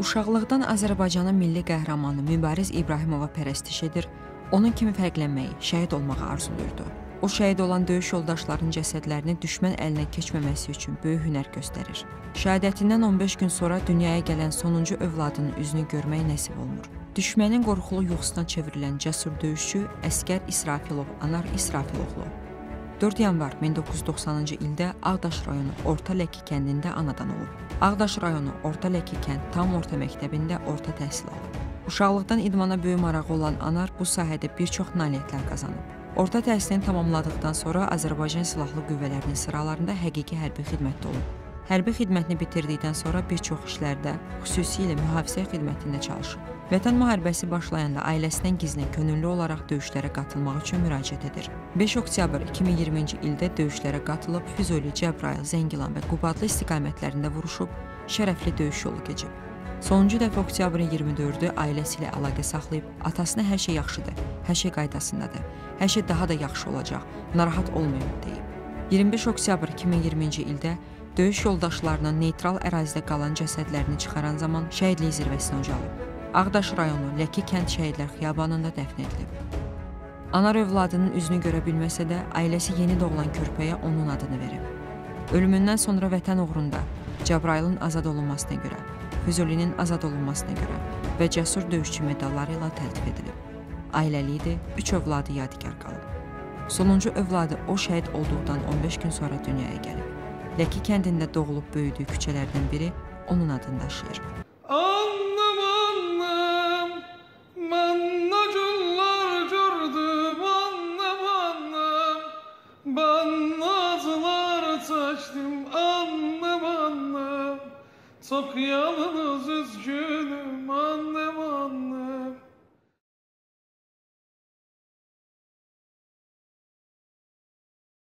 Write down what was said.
Uşaqlıqdan Azərbaycanın milli qəhrəmanı Mübariz İbrahimova pərəstiş edir, onun kimi fərqlənməyi, şəhid olmağı arzulayırdı. O şəhid olan döyüş yoldaşlarının cəsədlərini düşmən əlinə keçməməsi üçün böyük hünər göstərir. Şəhadətindən 15 gün sonra dünyaya gələn sonuncu övladının üzünü görmək nəsib olmur. Düşmənin qorxulu yuxusuna çevrilən cəsur döyüşçü Əskər İsrafilov Anar İsrafilovlu 4 yanvar 1990-cı ildə Ağdaş rayonu Orta Ləki kəndində anadan olub. Ağdaş rayonu Orta Ləki kənd tam orta məktəbində orta təhsil alıb. Uşaqlıqdan idmana böyük marağı olan Anar bu sahədə bir çox nailiyyətlər qazanıb. Orta təhsilini tamamladıqdan sonra Azərbaycan Silahlı Qüvvələrinin sıralarında həqiqi hərbi xidmətdə olub. Hərbi xidmətini bitirdikdən sonra bir çox işlərdə, xüsusilə mühafizə xidmətində çalışıb. Vətən müharibəsi başlayanda ailəsindən gizlin könüllü olaraq döyüşlərə qatılmaq üçün müraciət edir. 5 oktyabr 2020-ci ildə döyüşlərə qatılıb Füzuli, Cəbrayıl, Zəngilan və Qubadlı istiqamətlərində vuruşub, şərəfli döyüş yolu keçib. Sonuncu dəfə oktyabrın 24-ü ailəsi ilə əlaqə saxlayıb, atasına hər şey yaxşıdır, hər şey qaydasındadır, hər şey daha da yaxşı olacaq, narahat olmayın deyib. 25 oktyabr 2020-ci ildə Döyüş yoldaşlarının neytral ərazidə qalan cəsədlərini çıxaran zaman şəhidlik zirvəsinə ucalıb. Ağdaş rayonu Ləki kənd şəhidlər xiyabanında dəfn edilib. Anar övladının üzünü görə bilməsə də, ailəsi yeni doğulan körpəyə onun adını verib. Ölümündən sonra vətən uğrunda Cəbrailin azad olunmasına görə, Füzulinin azad olunmasına görə və cəsur döyüşçü medalları ilə təltif edilib. Ailəli idi, üç övladı yadigar qalıb. Sonuncu övladı o şəhid olduqdan 15 gün sonra dünyaya gəlib. Ləki kəndində doğulub böyüdüyü küçələrdən biri onun adını daşıyır. Annem annem, mən nə günlər gördüm, annem annem, ben nazlar çəkdim, annem annem, çox yalnız üzgünüm, annem annem.